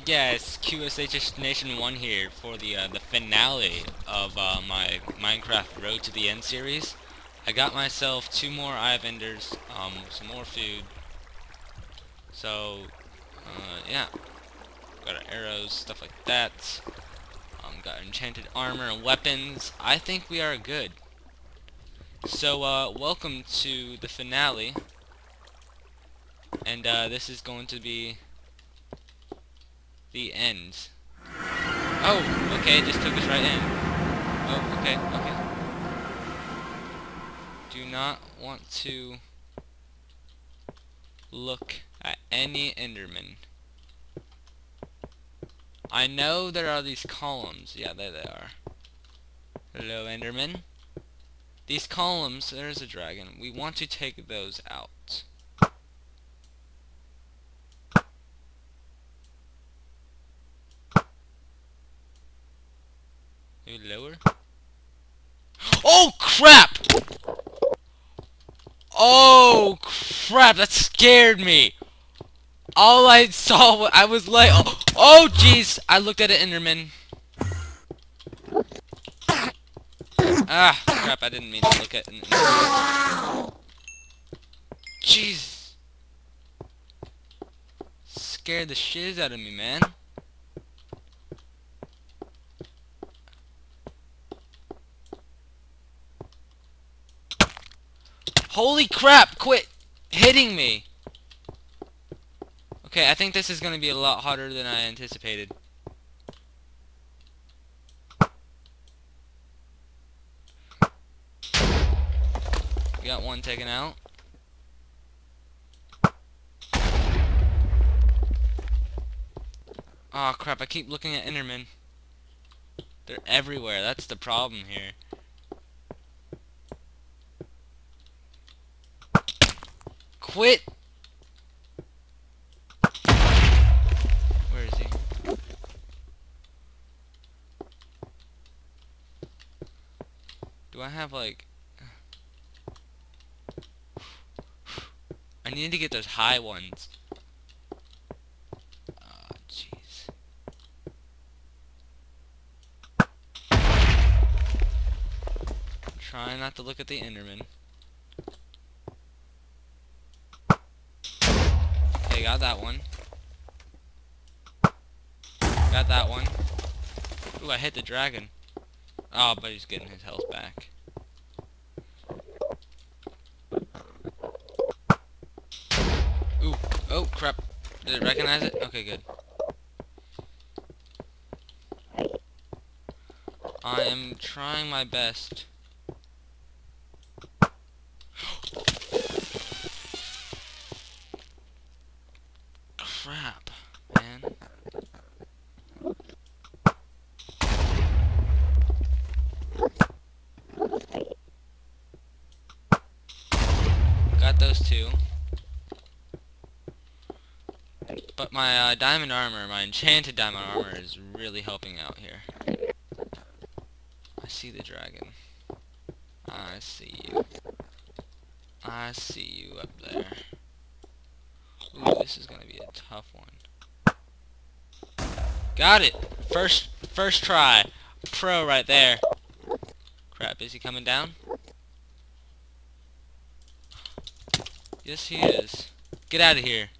Hey guys, QSH Nation 1 here for the uh, the finale of uh, my Minecraft Road to the End series. I got myself two more Eye of Enders, um, some more food. So, uh, yeah. Got arrows, stuff like that. Um, got enchanted armor and weapons. I think we are good. So, uh, welcome to the finale. And, uh, this is going to be the end. Oh, okay, it just took us right in. Oh, okay, okay. Do not want to look at any Enderman. I know there are these columns. Yeah, there they are. Hello, Enderman. These columns, there's a dragon. We want to take those out. Maybe lower? Oh, crap! Oh, crap, that scared me! All I saw, I was like, oh, oh, jeez! I looked at an Enderman. Ah, crap, I didn't mean to look at an Enderman. Jeez. Scared the shiz out of me, man. Holy crap, quit hitting me. Okay, I think this is going to be a lot harder than I anticipated. Got one taken out. Oh crap, I keep looking at Enderman. They're everywhere, that's the problem here. Quit! Where is he? Do I have like... I need to get those high ones. Oh, jeez. Try not to look at the Enderman. Okay, got that one. Got that one. Ooh, I hit the dragon. Oh, but he's getting his health back. Ooh, oh crap. Did it recognize it? Okay, good. I am trying my best. Crap, man. Got those two. But my uh, diamond armor, my enchanted diamond armor is really helping out here. I see the dragon. I see you. I see you up there. Ooh, this is gonna be a tough one. Got it! First, first try. Pro right there. Crap, is he coming down? Yes, he is. Get out of here.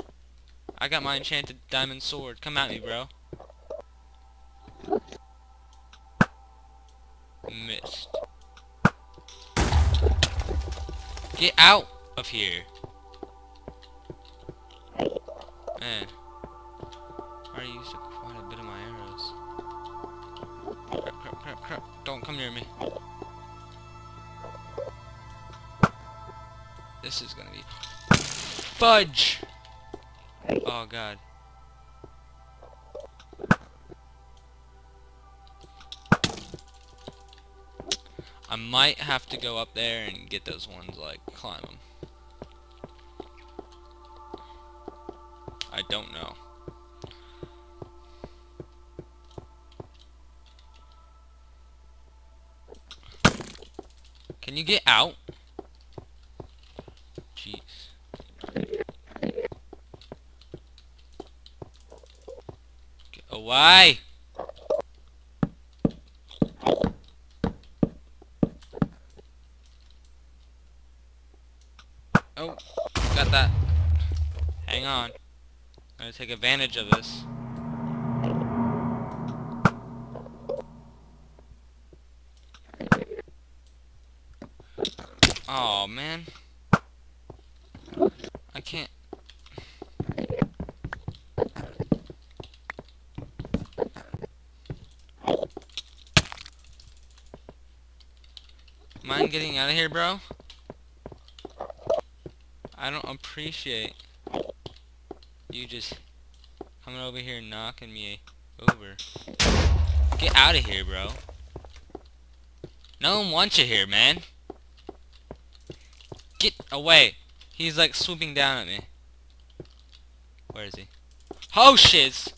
I got my enchanted diamond sword. Come at me, bro. Missed. Get out of here. Man. I already used quite a bit of my arrows. Crap, crap, crap, crap. Don't come near me. This is gonna be... Fudge! Oh god. I might have to go up there and get those ones, like, climb them. I don't know. Can you get out? Jeez. Why? Oh, got that. Hang on. I'm gonna take advantage of this. Oh man. I can't. Mind getting out of here, bro? I don't appreciate you just coming over here knocking me over. Get out of here, bro. No one wants you here, man. Get away. He's like swooping down at me. Where is he? Oh, shiz!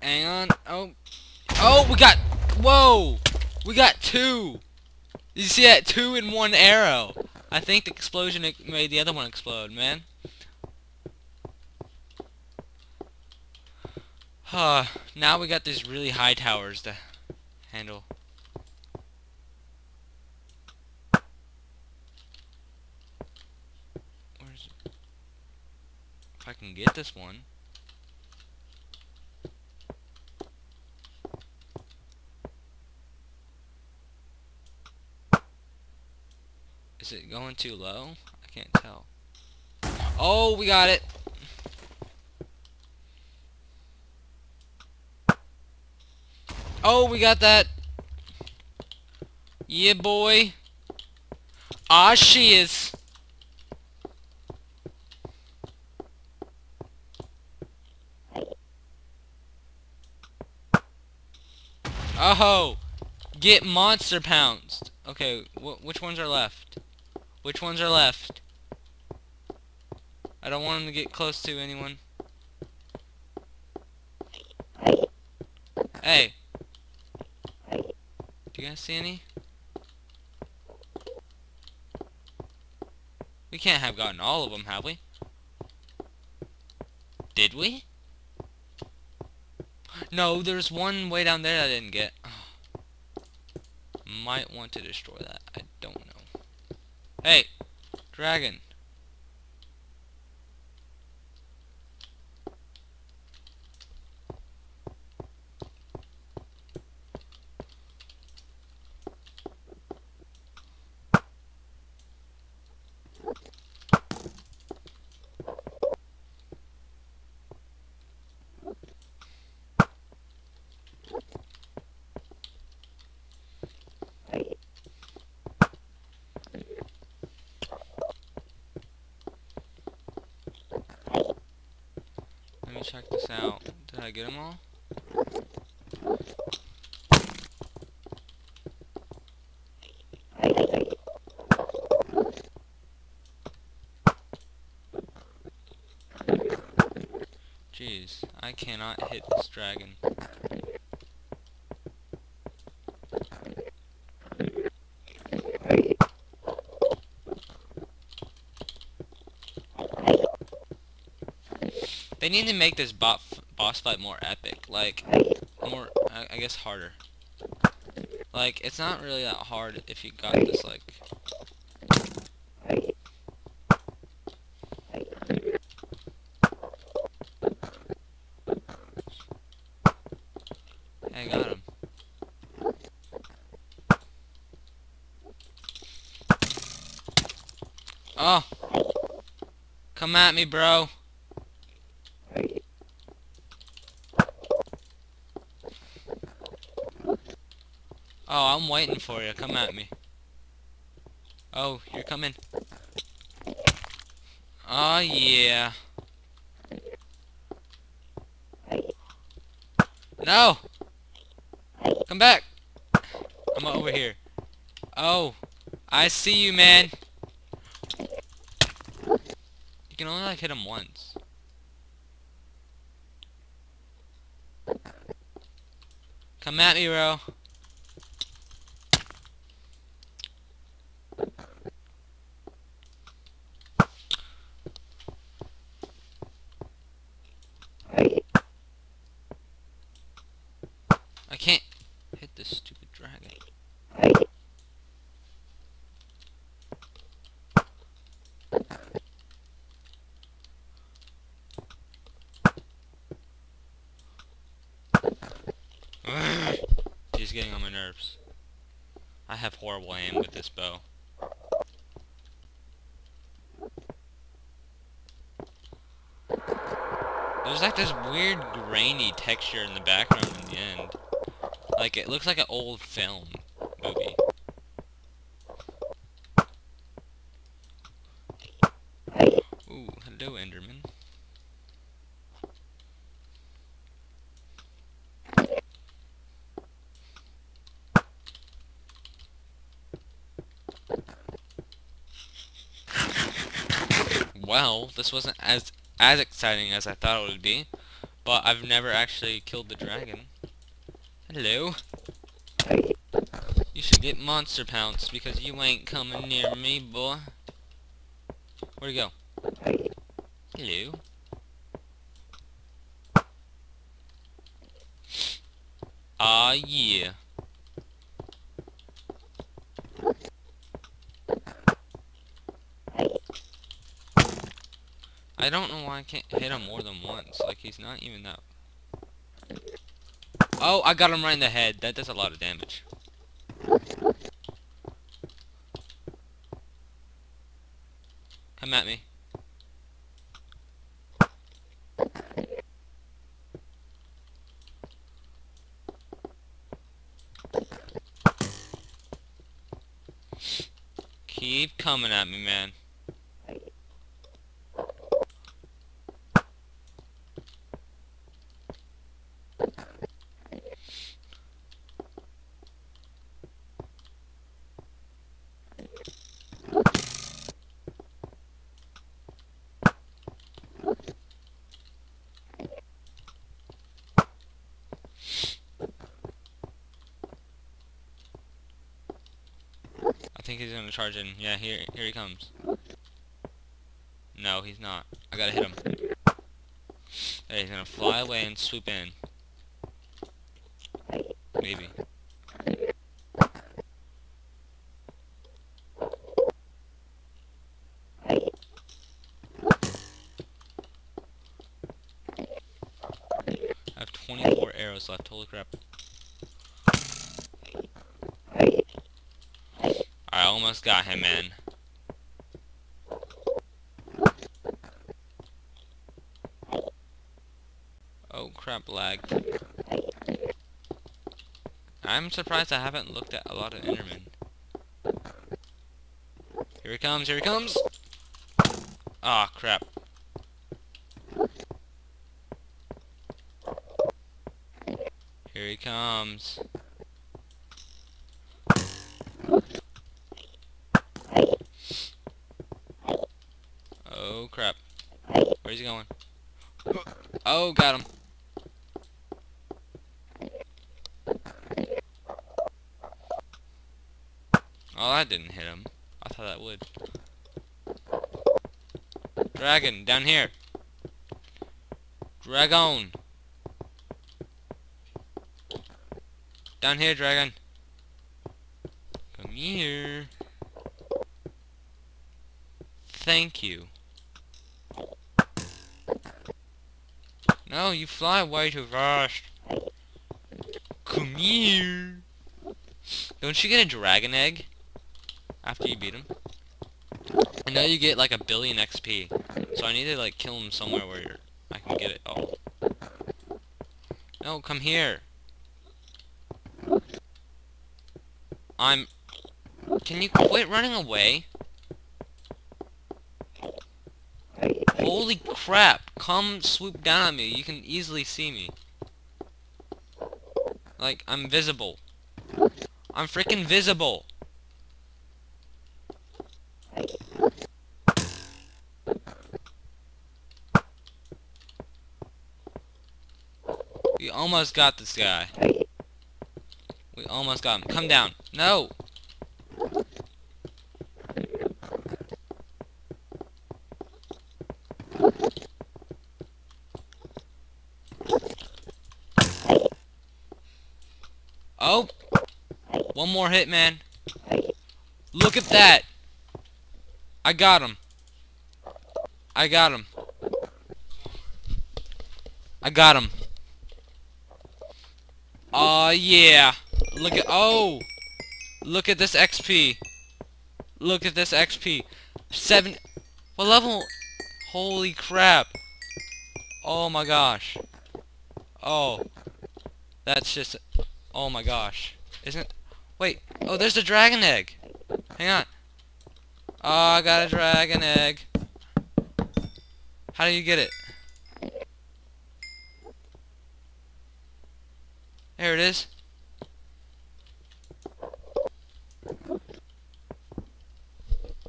Hang on. Oh. Oh, we got... Whoa! We got two! Did you see that? Two in one arrow. I think the explosion made the other one explode, man. Huh. now we got these really high towers to handle. Where's it? If I can get this one. Is going too low? I can't tell. Oh, we got it. Oh, we got that. Yeah, boy. Ah, she is. Oh, get monster pounced. Okay, wh which ones are left? Which ones are left? I don't want them to get close to anyone. Hey. Do you guys see any? We can't have gotten all of them, have we? Did we? No, there's one way down there I didn't get. Might want to destroy that. I don't know. Hey, dragon. me check this out. Did I get them all? Jeez, I cannot hit this dragon. They need to make this boss fight more epic, like, more, I, I guess, harder. Like, it's not really that hard if you got this, like... I got him. Oh! Come at me, bro. Oh, I'm waiting for you. Come at me. Oh, you're coming. Oh, yeah. No! Come back! I'm over here. Oh, I see you, man. You can only, like, hit him once. Come at me, bro. I can't hit this stupid dragon. He's getting on my nerves. I have horrible aim with this bow. There's like this weird grainy texture in the background in the end. Like it looks like an old film movie. Ooh, hello Enderman. Well, this wasn't as as exciting as I thought it would be, but I've never actually killed the dragon. Hello. You should get monster pounce because you ain't coming near me, boy. Where'd he go? Hello. Ah, yeah. I don't know why I can't hit him more than once. Like, he's not even that... Oh, I got him right in the head. That does a lot of damage. Come at me. Keep coming at me, man. I think he's gonna charge in. Yeah, here, here he comes. No, he's not. I gotta hit him. He's gonna fly away and swoop in. Maybe. I have 24 arrows left. Holy crap. I almost got him, man. Oh crap, lag. I'm surprised I haven't looked at a lot of Endermen. Here he comes, here he comes! Ah, oh, crap. Here he comes. Oh crap. Where's he going? Oh, got him. Oh, that didn't hit him. I thought that would. Dragon, down here. Dragon. Down here, dragon. Come here. Thank you. No, you fly way too fast. Come here. Don't you get a dragon egg after you beat him? I know you get like a billion XP, so I need to like kill him somewhere where I can get it Oh. No, come here. I'm... Can you quit running away? Holy crap! Come swoop down on me. You can easily see me. Like, I'm visible. I'm freaking visible. We almost got this guy. We almost got him. Come down. No! Oh! One more hit, man. Look at that! I got him. I got him. I got him. Aw, uh, yeah. Look at, oh! Look at this XP. Look at this XP. Seven, what level? Holy crap. Oh my gosh. Oh. That's just, oh my gosh. Isn't, wait, oh there's the dragon egg. Hang on. Oh, I got a dragon egg. How do you get it? There it is.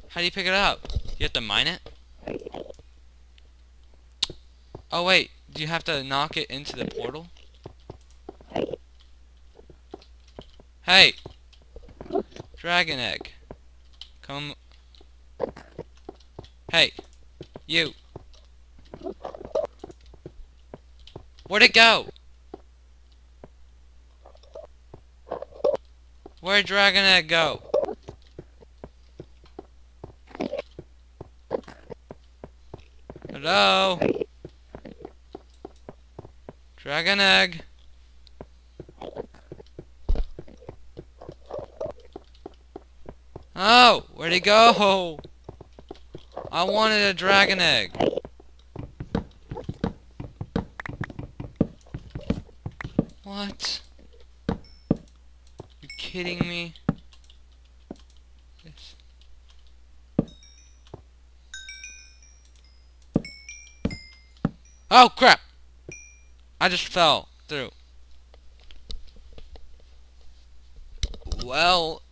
How do you pick it up? You have to mine it? Oh wait, do you have to knock it into the portal? Hey! Dragon egg. Come. Hey! You! Where'd it go? Where'd Dragon Egg go? Hello? Dragon Egg? Oh, where'd he go? I wanted a dragon egg. What? You kidding me? Yes. Oh crap! I just fell through. Well,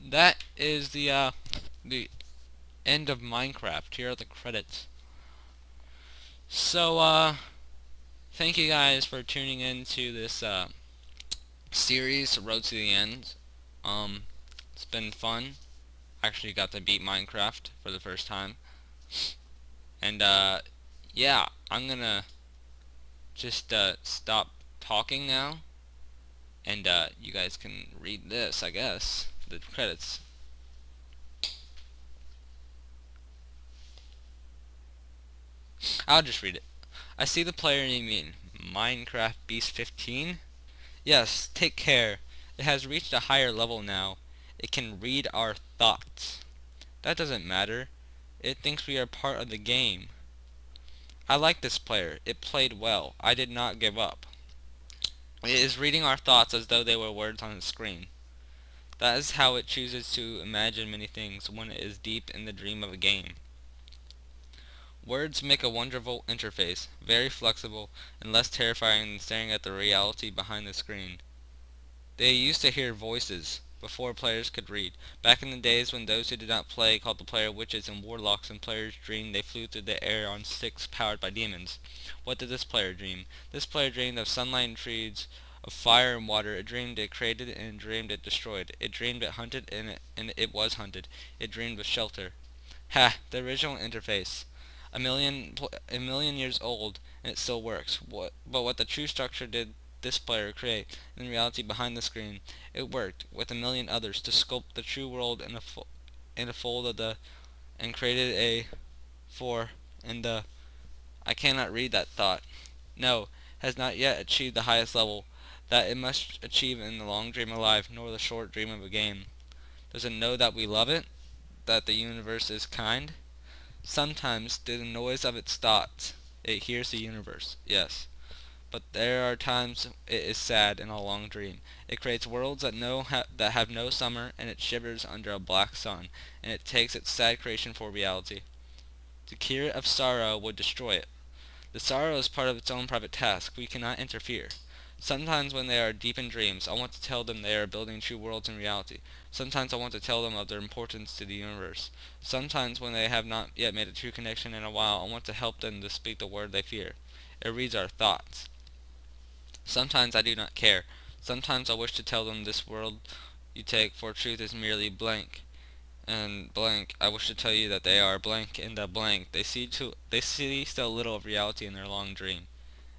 that is the uh, the end of Minecraft. Here are the credits. So, uh, thank you guys for tuning in to this uh, series, Road to the End. Um, it's been fun. Actually got to beat Minecraft for the first time. And, uh, yeah, I'm gonna just uh, stop talking now. And uh, you guys can read this, I guess, the credits. I'll just read it. I see the player name in Minecraft Beast 15. Yes, take care. It has reached a higher level now. It can read our thoughts. That doesn't matter. It thinks we are part of the game. I like this player. It played well. I did not give up. It is reading our thoughts as though they were words on a screen. That is how it chooses to imagine many things when it is deep in the dream of a game. Words make a wonderful interface, very flexible, and less terrifying than staring at the reality behind the screen. They used to hear voices, before players could read. Back in the days when those who did not play called the player witches and warlocks and players dreamed they flew through the air on sticks powered by demons. What did this player dream? This player dreamed of sunlight and trees, of fire and water. It dreamed it created and dreamed it destroyed. It dreamed it hunted and it, and it was hunted. It dreamed of shelter. Ha! The original interface a million a million years old and it still works. What, but what the true structure did this player create in reality behind the screen, it worked with a million others to sculpt the true world in a fo in a fold of the and created a for and the I cannot read that thought. No, has not yet achieved the highest level that it must achieve in the long dream of life, nor the short dream of a game. Does it know that we love it? That the universe is kind? Sometimes, through the noise of its thoughts, it hears the universe, yes. But there are times it is sad in a long dream. It creates worlds that know ha that have no summer, and it shivers under a black sun, and it takes its sad creation for reality. To cure of sorrow would destroy it. The sorrow is part of its own private task. We cannot interfere. Sometimes when they are deep in dreams, I want to tell them they are building true worlds in reality. Sometimes I want to tell them of their importance to the universe. Sometimes when they have not yet made a true connection in a while, I want to help them to speak the word they fear. It reads our thoughts. Sometimes I do not care. Sometimes I wish to tell them this world you take for truth is merely blank. And blank, I wish to tell you that they are blank in the blank. They see too, they see still little of reality in their long dream.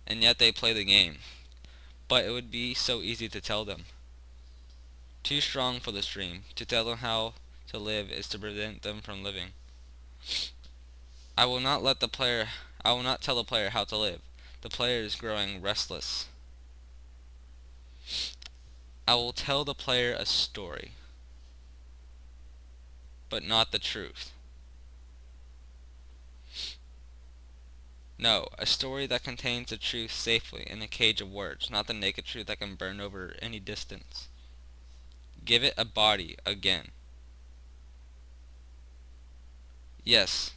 And yet they play the game. But it would be so easy to tell them. Too strong for this dream. To tell them how to live is to prevent them from living. I will not let the player I will not tell the player how to live. The player is growing restless. I will tell the player a story, but not the truth. No, a story that contains the truth safely in a cage of words, not the naked truth that can burn over any distance. Give it a body again. Yes,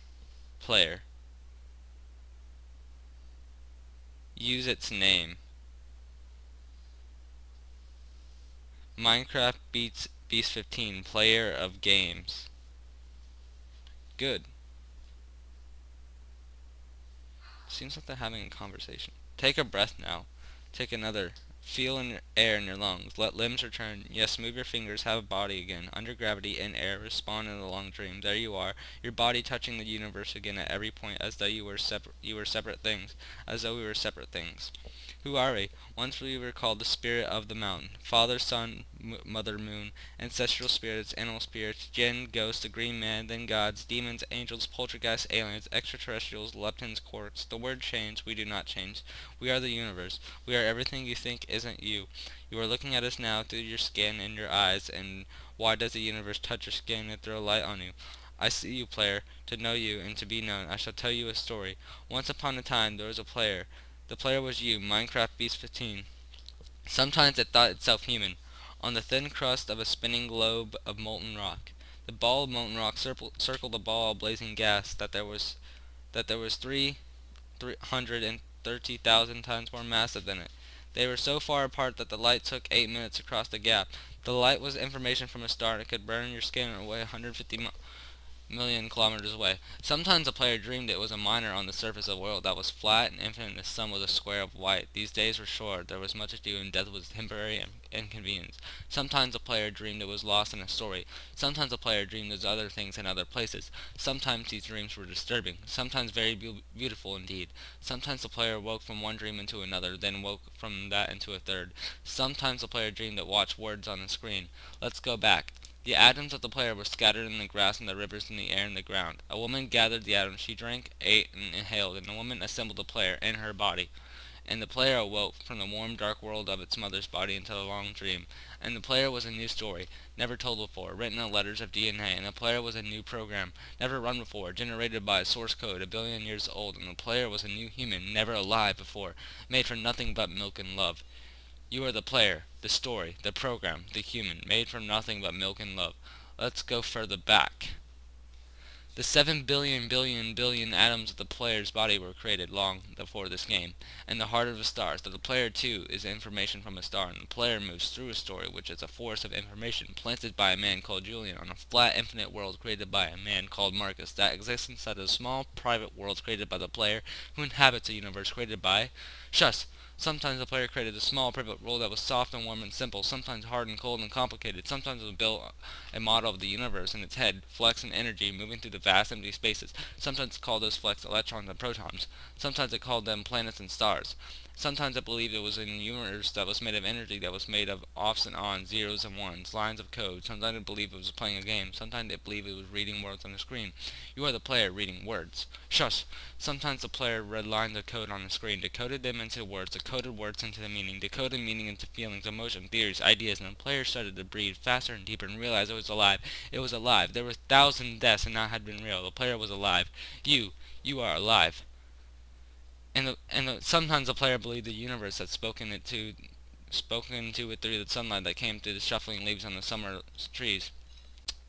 player. Use its name. Minecraft beats Beast 15, player of games. Good. Seems like they're having a conversation. Take a breath now. Take another. Feel in air in your lungs. Let limbs return. Yes, move your fingers. Have a body again. Under gravity, in air. Respond in a long dream. There you are. Your body touching the universe again at every point, as though you were separate. You were separate things. As though we were separate things. Who are we? Once we were called the spirit of the mountain. Father, Sun, Mother, Moon, ancestral spirits, animal spirits, jinn, ghosts, the green man, then gods, demons, angels, poltergeists, aliens, extraterrestrials, leptons, quarks. The word change, we do not change. We are the universe. We are everything you think isn't you. You are looking at us now through your skin and your eyes, and why does the universe touch your skin and throw light on you? I see you, player. To know you and to be known, I shall tell you a story. Once upon a time there was a player. The player was you, Minecraft Beast 15. Sometimes it thought itself human, on the thin crust of a spinning globe of molten rock. The ball of molten rock circled the ball of blazing gas that there was that there was three hundred and thirty thousand times more massive than it. They were so far apart that the light took eight minutes across the gap. The light was information from a star and it could burn your skin away 150 miles million kilometers away. Sometimes a player dreamed it was a miner on the surface of the world that was flat and infinite and the sun was a square of white. These days were short, there was much to do, and death was temporary inconvenience. Sometimes a player dreamed it was lost in a story. Sometimes a player dreamed of other things in other places. Sometimes these dreams were disturbing, sometimes very be beautiful indeed. Sometimes the player woke from one dream into another, then woke from that into a third. Sometimes the player dreamed that watched words on the screen. Let's go back. The atoms of the player were scattered in the grass and the rivers in the air and the ground. A woman gathered the atoms. She drank, ate, and inhaled, and the woman assembled the player in her body. And the player awoke from the warm, dark world of its mother's body into a long dream. And the player was a new story, never told before, written in letters of DNA. And the player was a new program, never run before, generated by a source code a billion years old. And the player was a new human, never alive before, made for nothing but milk and love. You are the player, the story, the program, the human, made from nothing but milk and love. Let's go further back. The seven billion billion billion atoms of the player's body were created long before this game, and the heart of a star, so the player too is information from a star, and the player moves through a story which is a forest of information planted by a man called Julian on a flat infinite world created by a man called Markus that exists inside a small private world created by the player who inhabits a universe created by Shush! Sometimes the player created a small private world that was soft and warm and simple, sometimes hard and cold and complicated. Sometimes it built a model of the universe in its head, flux and energy moving through the vast empty spaces. Sometimes it called those flex electrons and protons. Sometimes it called them planets and stars. Sometimes I believed it was in a universe that was made of energy that was made of offs and ons, zeros and ones, lines of code. Sometimes I believed it was playing a game. Sometimes I believed it was reading words on the screen. You are the player reading words. Shush! Sometimes the player read lines of code on the screen, decoded them into words, decoded words into the meaning, decoded meaning into feelings, emotion, theories, ideas, and the player started to breathe faster and deeper and realized it was alive. It was alive. There were thousand deaths and that had been real. The player was alive. You, you are alive and the, and the, sometimes the player believed the universe had spoken it to spoken to it through the sunlight that came through the shuffling leaves on the summer trees.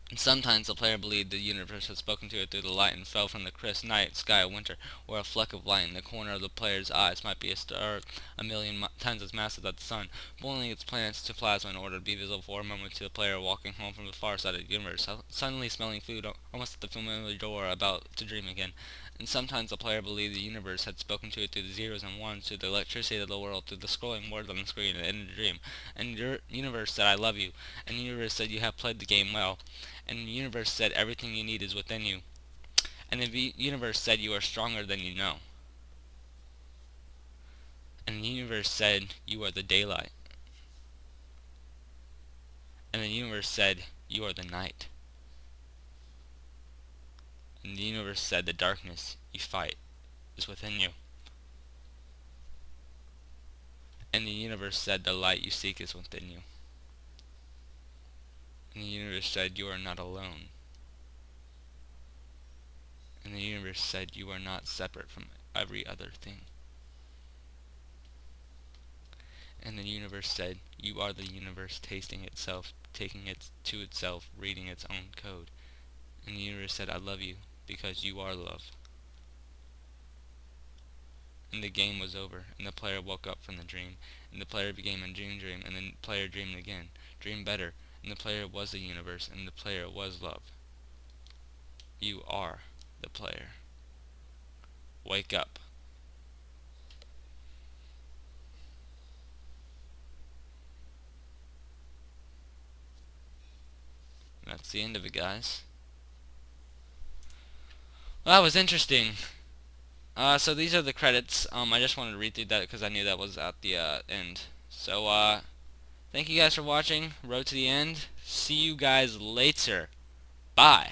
And sometimes the player believed the universe had spoken to it through the light and fell from the crisp night sky of winter, or a fleck of light in the corner of the player's eyes. Might be a star a million times as massive as the sun, boiling its planets to plasma in order to be visible for a moment to the player walking home from the far side of the universe, suddenly smelling food almost at the familiar door about to dream again and sometimes the player believed the universe had spoken to it through the zeros and ones, through the electricity of the world, through the scrolling words on the screen, and in a dream. And your universe said, I love you. And the universe said, you have played the game well. And the universe said, everything you need is within you. And the universe said, you are stronger than you know. And the universe said, you are the daylight. And the universe said, You are the night. And the universe said, The darkness you fight is within you. And the universe said, The light you seek is within you. And the universe said, You are not alone. And the universe said, You are not separate from every other thing. And the universe said, You are the universe tasting itself, taking it to itself, reading its own code. And the universe said, I love you because you are love. And the game was over, and the player woke up from the dream, and the player became a dream dream, and the player dreamed again, dreamed better, and the player was the universe, and the player was love. You are the player. Wake up. That's the end of it, guys. Well, that was interesting. Uh, so these are the credits. Um, I just wanted to read through that because I knew that was at the uh, end. So, uh, thank you guys for watching. Road to the end. See you guys later. Bye.